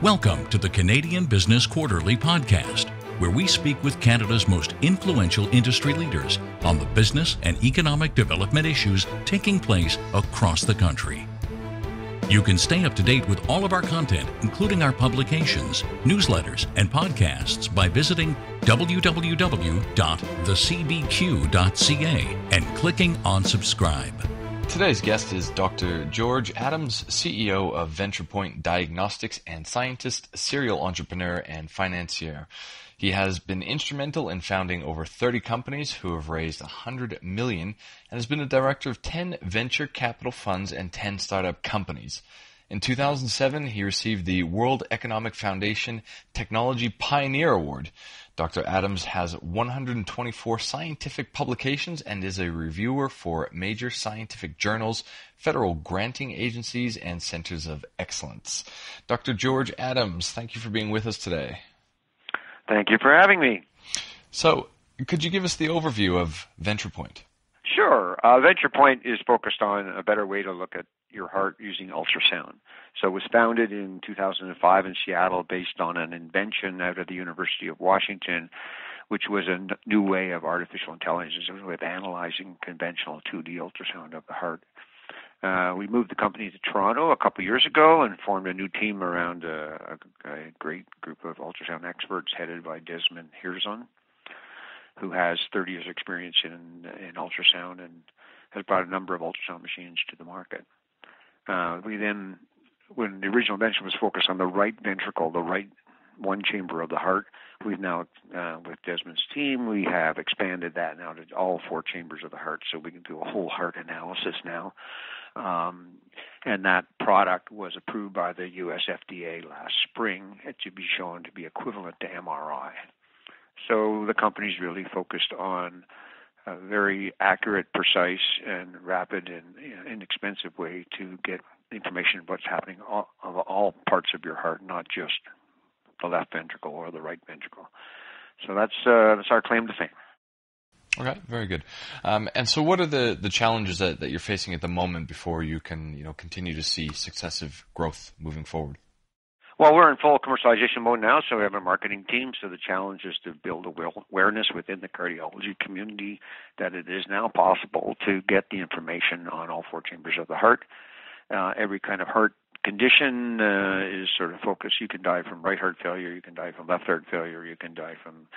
Welcome to the Canadian Business Quarterly podcast, where we speak with Canada's most influential industry leaders on the business and economic development issues taking place across the country. You can stay up to date with all of our content, including our publications, newsletters, and podcasts by visiting www.thecbq.ca and clicking on subscribe. Today's guest is Dr. George Adams, CEO of Ventripoint Diagnostics and scientist, serial entrepreneur, and financier. He has been instrumental in founding over 30 companies who have raised 100 million and has been a director of 10 venture capital funds and 10 startup companies. In 2007, he received the World Economic Foundation Technology Pioneer Award. Dr. Adams has 124 scientific publications and is a reviewer for major scientific journals, federal granting agencies, and centers of excellence. Dr. George Adams, thank you for being with us today. Thank you for having me. So, could you give us the overview of Ventripoint? Sure. Uh, Ventripoint is focused on a better way to look at your heart using ultrasound. So it was founded in 2005 in Seattle based on an invention out of the University of Washington, which was a n- new way of artificial intelligence, a way of analyzing conventional 2D ultrasound of the heart. Uh, we moved the company to Toronto a couple years ago and formed a new team around a, a, a great group of ultrasound experts headed by Desmond Herzon, who has 30 years experience in, in ultrasound and has brought a number of ultrasound machines to the market. Uh, we then, when the original invention was focused on the right ventricle, the right one chamber of the heart, we've now, uh, with Desmond's team, we have expanded that now to all four chambers of the heart, so we can do a whole heart analysis now. Um, and that product was approved by the U.S. FDA last spring to be shown to be equivalent to MRI. So the company's really focused on a very accurate, precise, and rapid and inexpensive way to get information of what's happening all, of all parts of your heart, not just the left ventricle or the right ventricle. So that's uh, that's our claim to fame. Okay, very good. Um, and so, what are the, the challenges that, that you're facing at the moment before you can you know continue to see successive growth moving forward? Well, we're in full commercialization mode now, so we have a marketing team. So the challenge is to build awareness within the cardiology community that it is now possible to get the information on all four chambers of the heart. Uh, every kind of heart condition uh, is sort of focused. You can die from right heart failure, you can die from left heart failure, you can die from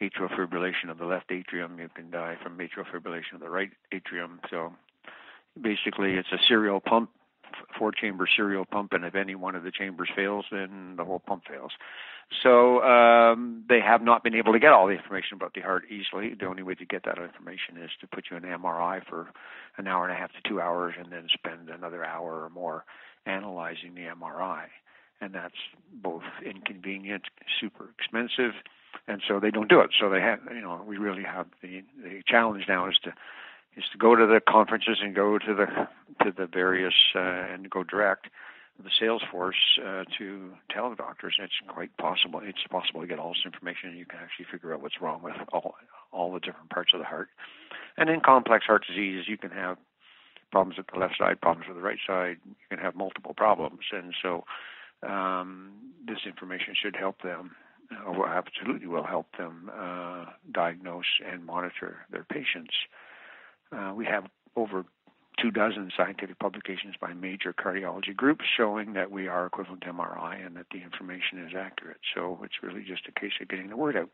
atrial fibrillation of the left atrium, you can die from atrial fibrillation of the right atrium. So basically, it's a serial pump four chamber serial pump, and if any one of the chambers fails, then the whole pump fails. So um, they have not been able to get all the information about the heart easily. The only way to get that information is to put you in MRI for an hour and a half to two hours, and then spend another hour or more analyzing the MRI. And that's both inconvenient, super expensive, and so they don't do it. So they have, you know, we really have the the challenge now is to is to go to the conferences and go to the to the various uh, and go direct the sales force uh, to tell the doctors it's quite possible it's possible to get all this information and you can actually figure out what's wrong with all all the different parts of the heart. And in complex heart disease, you can have problems with the left side, problems with the right side. You can have multiple problems, and so um, this information should help them, or absolutely will help them uh, diagnose and monitor their patients. Uh, we have over two dozen scientific publications by major cardiology groups showing that we are equivalent to MRI and that the information is accurate. So it's really just a case of getting the word out.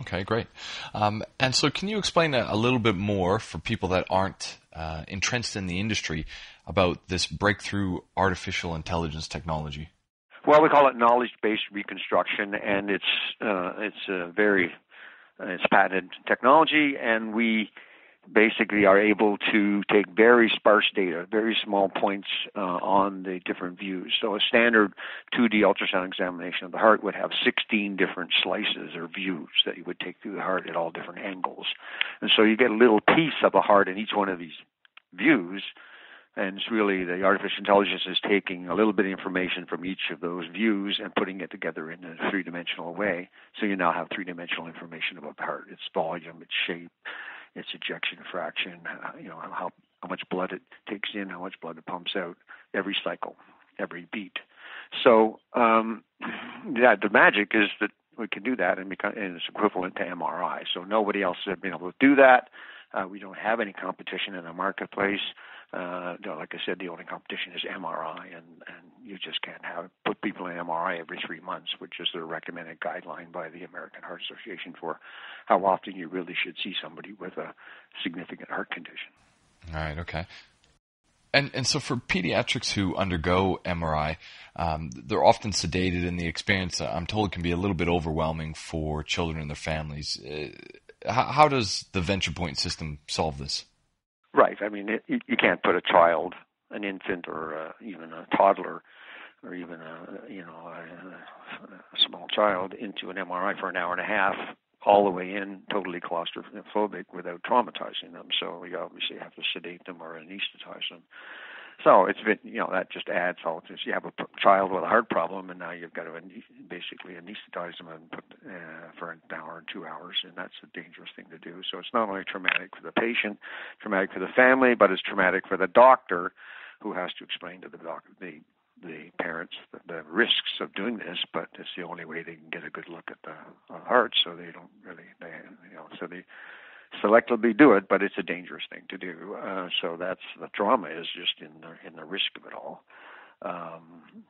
Okay, great. Um, and so, can you explain a, a, little bit more for people that aren't uh, entrenched in the industry about this breakthrough artificial intelligence technology? Well, we call it knowledge-based reconstruction, and it's uh, it's a very uh, it's patented technology, and we basically are able to take very sparse data, very small points uh, on the different views. So a standard 2D ultrasound examination of the heart would have 16 different slices or views that you would take through the heart at all different angles. And so you get a little piece of the heart in each one of these views. And it's really the artificial intelligence is taking a little bit of information from each of those views and putting it together in a three dimensional way. So you now have three dimensional information about the heart, its volume, its shape, its ejection fraction, uh, you know, how, how much blood it takes in, how much blood it pumps out every cycle, every beat. So um, yeah, the magic is that we can do that and, become, and it's equivalent to MRI. So nobody else has been able to do that. Uh, we don't have any competition in the marketplace. Uh, like I said, the only competition is MRI, and, and you just can't have put people in MRI every three months, which is the recommended guideline by the American Heart Association for how often you really should see somebody with a significant heart condition. All right. Okay. And and so for pediatrics who undergo MRI, um, they're often sedated, and the experience, I'm told, can be a little bit overwhelming for children and their families. Uh, how, how, does the Ventripoint system solve this? Right. I mean, it, you can't put a child, an infant, or uh, even a toddler, or even a you know a, a small child into an MRI for an hour and a half all the way in, totally claustrophobic without traumatizing them. So you obviously have to sedate them or anesthetize them. So it's been, you know, that just adds all this. You have a child with a heart problem, and now you've got to basically anesthetize them and put uh, for an hour or two hours, and that's a dangerous thing to do. So it's not only traumatic for the patient, traumatic for the family, but it's traumatic for the doctor, who has to explain to the doctor the the parents the, the risks of doing this, but it's the only way they can get a good look at the uh, heart. So they don't really, they, you know, so they selectively do it, but it's a dangerous thing to do. Uh, so that's the drama is just in the in the risk of it all. Um,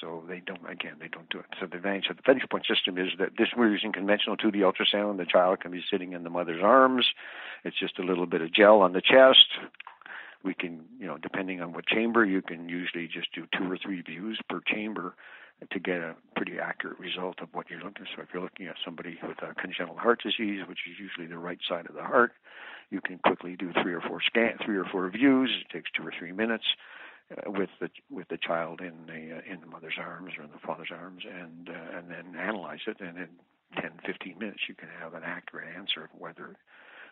so they don't again they don't do it. So the advantage of the Ventripoint system is that this we're using conventional 2D ultrasound. The child can be sitting in the mother's arms. It's just a little bit of gel on the chest we can, you know, depending on what chamber, you can usually just do two or three views per chamber to get a pretty accurate result of what you're looking. So if you're looking at somebody with a congenital heart disease, which is usually the right side of the heart, you can quickly do three or four scan, three or four views. It takes two or three minutes. Uh, with the with the child in the uh, in the mother's arms or in the father's arms, and uh, and then analyze it, and in 10, 15 minutes you can have an accurate answer of whether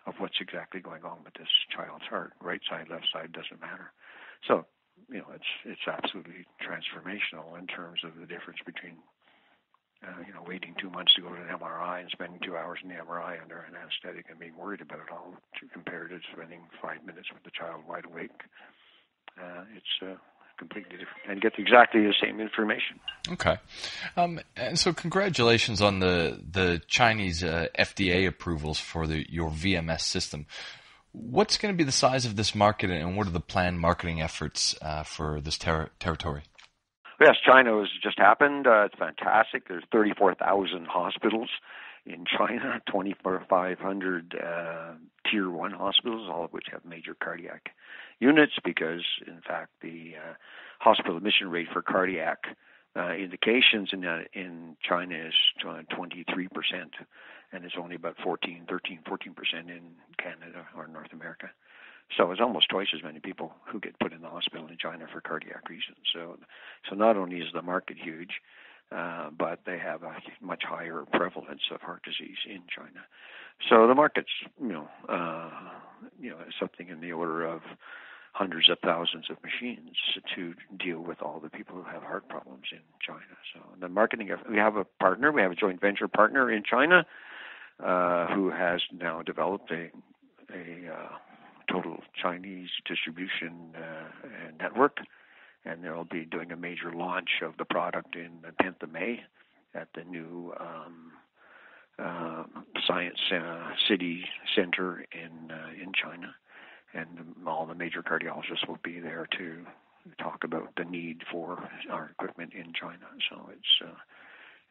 of what's exactly going on with this child's heart. Right side, left side doesn't matter. So, you know, it's it's absolutely transformational in terms of the difference between uh, you know, waiting two months to go to an MRI and spending two hours in the MRI under an anesthetic and being worried about it all, to compare to spending five minutes with the child wide awake. Uh, it's uh, completely different and get exactly the same information. Okay, um, and so congratulations on the the Chinese uh, FDA approvals for the your VMS system. What's going to be the size of this market, and what are the planned marketing efforts uh, for this ter- territory? Yes, China has just happened. Uh, it's fantastic. There's 34,000 hospitals in China, 2,500 uh, tier one hospitals, all of which have major cardiac units because, in fact, the uh, hospital admission rate for cardiac uh, indications in uh, in China is 23 percent, and it's only about 14, 13, 14 percent in Canada or North America. So it's almost twice as many people who get put in the hospital in China for cardiac reasons. So, so not only is the market huge, uh, but they have a much higher prevalence of heart disease in China. So the market's, you know, uh, you know, something in the order of hundreds of thousands of machines to deal with all the people who have heart problems in China. So the marketing, we have a partner, we have a joint venture partner in China uh, who has now developed a, a uh, total Chinese distribution uh, network, and they'll be doing a major launch of the product in the 10th of May at the new um, uh, Science City Center in uh, in China and all the major cardiologists will be there to talk about the need for our equipment in China. So it's uh,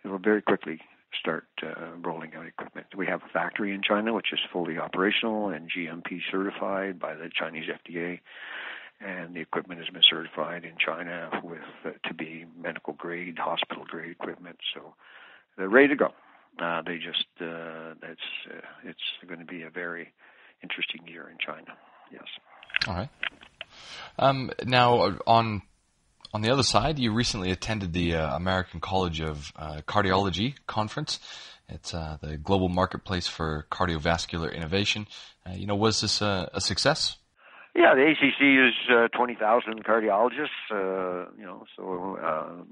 it will very quickly start uh, rolling out equipment. We have a factory in China which is fully operational and GMP certified by the Chinese FDA, and the equipment has been certified in China with uh, to be medical grade, hospital grade equipment. So they're ready to go. Uh, they just uh, it's uh, it's going to be a very interesting year in China. Yes. All right. Um, now, on on the other side, you recently attended the uh, American College of uh, Cardiology conference. It's uh, the global marketplace for cardiovascular innovation. Uh, you know, was this a, a success? Yeah, the ACC is uh, 20,000 cardiologists, uh, you know, so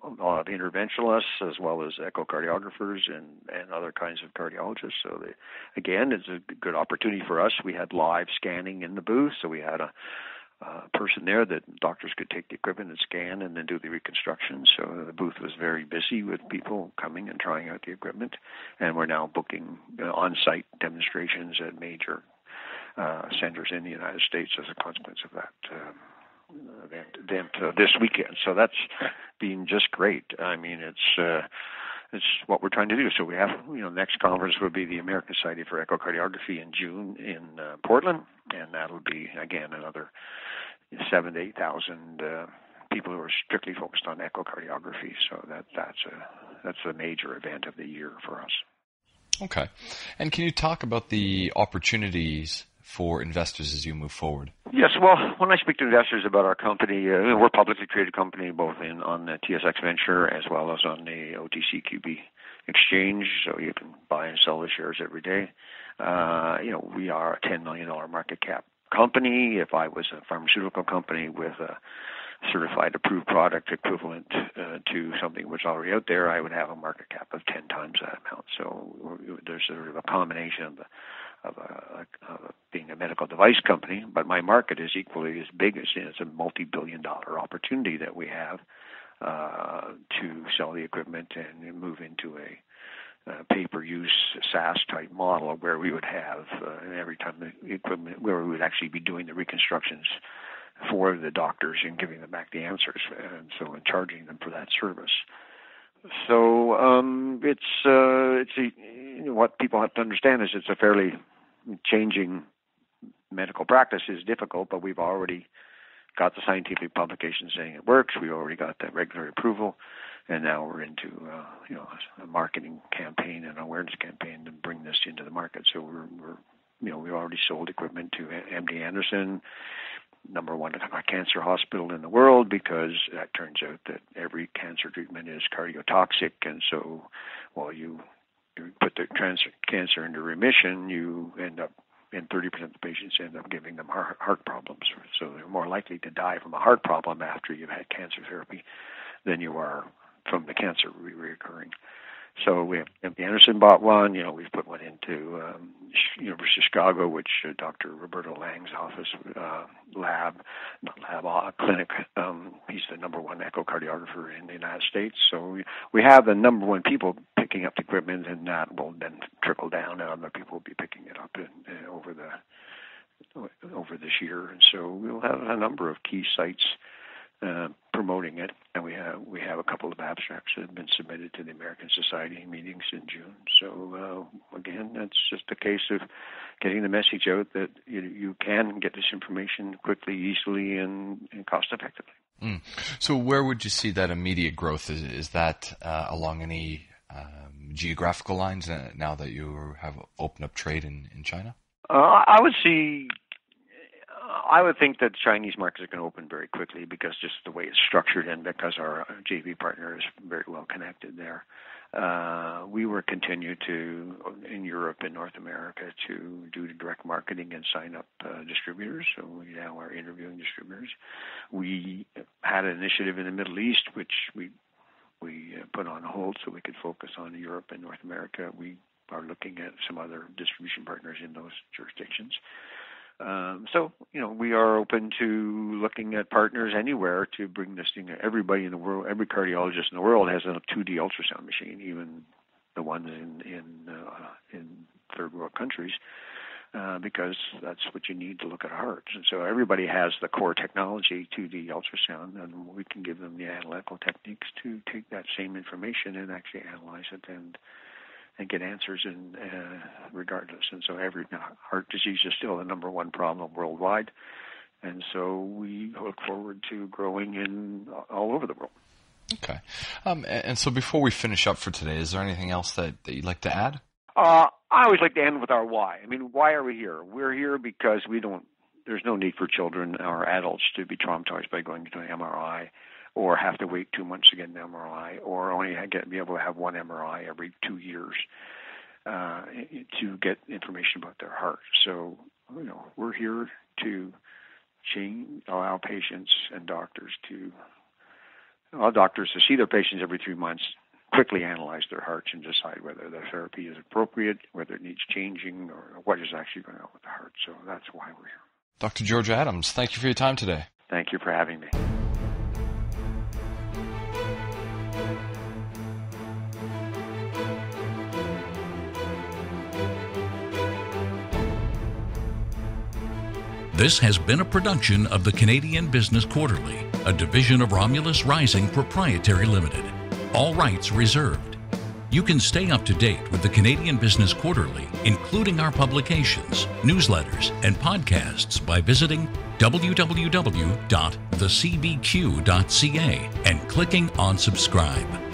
a lot of interventionalists as well as echocardiographers and, and other kinds of cardiologists. So, they, again, it's a good opportunity for us. We had live scanning in the booth, so we had a uh, person there that doctors could take the equipment and scan and then do the reconstruction. So the booth was very busy with people coming and trying out the equipment, and we're now booking uh, on-site demonstrations at major uh, centers in the United States as a consequence of that. Uh, event, event uh, this weekend, so that's been just great. I mean, it's uh, it's what we're trying to do. So we have, you know, next conference will be the American Society for Echocardiography in June in uh, Portland, and that'll be again another seven to eight thousand uh, people who are strictly focused on echocardiography. So that that's a that's a major event of the year for us. Okay, and can you talk about the opportunities for investors as you move forward? Yes, well, when I speak to investors about our company, uh, we're a publicly traded company both in on the TSX Venture as well as on the OTCQB exchange, so you can buy and sell the shares every day. Uh, you know, we are a $10 million market cap company. If I was a pharmaceutical company with a certified approved product equivalent uh, to something which already out there, I would have a market cap of 10 times that amount. So there's sort of a combination of the of, a, of being a medical device company, but my market is equally as big as it's a multi-billion dollar opportunity that we have uh, to sell the equipment and move into a uh, pay-per-use SaaS type model where we would have uh, every time the equipment where we would actually be doing the reconstructions for the doctors and giving them back the answers, and so and charging them for that service. So um, it's uh, it's a, you know, what people have to understand is it's a fairly changing medical practice is difficult, but we've already got the scientific publication saying it works. We already got that regulatory approval, and now we're into uh, you know a marketing campaign and awareness campaign to bring this into the market. So we're, we're you know we've already sold equipment to MD Anderson, number one cancer hospital in the world, because that turns out that every cancer treatment is cardiotoxic, and so while you put the cancer, cancer into remission, you end up in 30% of the patients end up giving them heart, heart problems. So they're more likely to die from a heart problem after you've had cancer therapy than you are from the cancer re- reoccurring. So we have MD Anderson bought one. You know, we've put one into um, University of Chicago, which uh, Dr. Roberto Lang's office uh, lab, not lab, uh, clinic. Um, he's the number one echocardiographer in the United States. So we, we have the number one people picking up the equipment, and that will then trickle down, and other people will be picking it up in, in, over the over this year. And so we'll have a number of key sites uh, promoting it, and we have we have a couple of abstracts that have been submitted to the American Society meetings in June. So uh, again, that's just a case of getting the message out that you, you can get this information quickly, easily, and, and cost effectively. Mm. So where would you see that immediate growth? Is, is that uh, along any um, geographical lines uh, now that you have opened up trade in, in China? Uh, I would see I would think that Chinese markets is going to open very quickly because just the way it's structured and because our JV partner is very well connected there. Uh, we will continue to in Europe and North America to do direct marketing and sign up uh, distributors. So we now are interviewing distributors. We had an initiative in the Middle East which we we uh, put on hold so we could focus on Europe and North America. We are looking at some other distribution partners in those jurisdictions. Um, so, you know, we are open to looking at partners anywhere to bring this thing. Everybody in the world, every cardiologist in the world has a 2D ultrasound machine, even the ones in in uh, in third world countries, uh, because that's what you need to look at hearts. And so everybody has the core technology, 2D ultrasound, and we can give them the analytical techniques to take that same information and actually analyze it and and get answers in uh, regardless. And so, every heart disease is still the number one problem worldwide, and so we look forward to growing in all over the world. Okay, um, and so before we finish up for today, is there anything else that, that you'd like to add? Uh, I always like to end with our why. I mean, why are we here? We're here because we don't. There's no need for children or adults to be traumatized by going to an MRI or have to wait two months to get an MRI, or only get be able to have one MRI every two years uh, to get information about their heart. So, you know, we're here to change, allow patients and doctors to allow doctors to see their patients every three months, quickly analyze their hearts and decide whether the therapy is appropriate, whether it needs changing, or what is actually going on with the heart. So that's why we're here. Dr. George Adams, thank you for your time today. Thank you for having me. This has been a production of the Canadian Business Quarterly, a division of Romulus Rising Proprietary Limited. All rights reserved. You can stay up to date with the Canadian Business Quarterly, including our publications, newsletters, and podcasts by visiting www.thecbq.ca and clicking on subscribe.